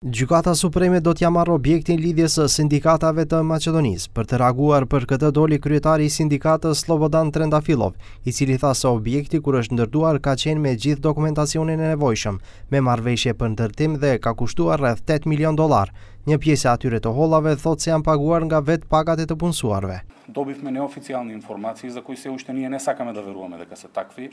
Gjykata Supreme do t'ia marrë objektin lidhjes së sindikatave të Maqedonisë. Për të reaguar për këtë doli kryetari i sindikatës Slobodan Trendafilov, i cili tha se objekti kur është ndërtuar ka qenë me gjithë dokumentacionin e nevojshëm, me marrëveshje për ndërtim dhe ka kushtuar rreth 8 milion dollar. Një pjesë e atyre të hollave thotë se janë paguar nga vetë pagat e të punësuarve. Dobivme neoficijalni informacii za koi se ushte nie ne sakame da veruvame deka se takvi.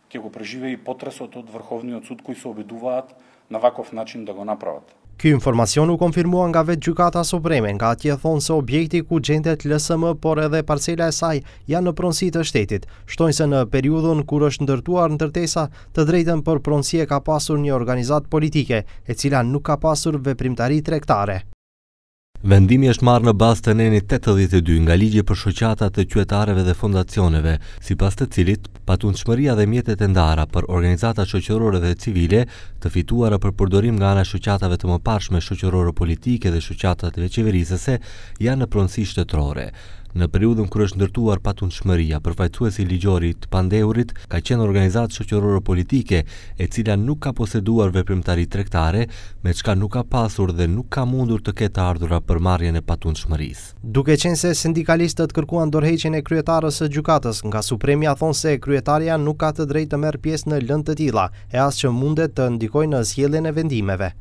Kje go prezhivee i potresot od Vrhovniot sud koi se obiduvaat na vakov naçin da go napravat. Ky informacion u konfirmua nga vetë Gjykata Supreme, nga atje thonë se objekti ku gjendet LSM por edhe parcela e saj janë në pronësi të shtetit. Shtojnë se në periudhën kur është ndërtuar ndërtesa, të drejtën për pronësi e ka pasur një organizatë politike, e cila nuk ka pasur veprimtari tregtare. Vendimi është marrë në bazë të nenit tetëdhjetë e dy nga Ligji për Shoqatat e Qytetarëve dhe Fondacioneve, sipas të cilit, patundshmëria dhe mjetet e ndara për organizata shoqërore dhe civile, të fituara për përdorim nga ana e shoqatave të mëparshme shoqëroro-politike dhe shoqatatve qeverisëse, janë në pronësi shtetërore. Në periudhën kur është ndërtuar patundshmëria, përfaqësuesi ligjor i të pandehurit ka qenë organizatë shoqëroro-politike, e cila nuk ka poseduar veprimtari tregtare, me çka nuk ka pasur dhe nuk ka mundur të ketë të ardhura për marrjen e patundshmërisë. Duke qenë se sindikalistët kërkuan dorëheqjen e kryetares së Gjykatës, nga Supremja thonë se kryetarja nuk ka të drejtë të merr pjesë në lëndë të tilla, e as që mundet të ndikojë në sjelljen e vendimeve.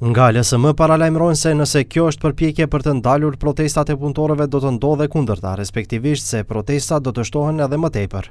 Nga LSM paralajmërojnë se nëse kjo është përpjekje për të ndalur protestat e punëtorëve do të ndodhë e kundërta, respektivisht se protestat do të shtohen edhe më tepër.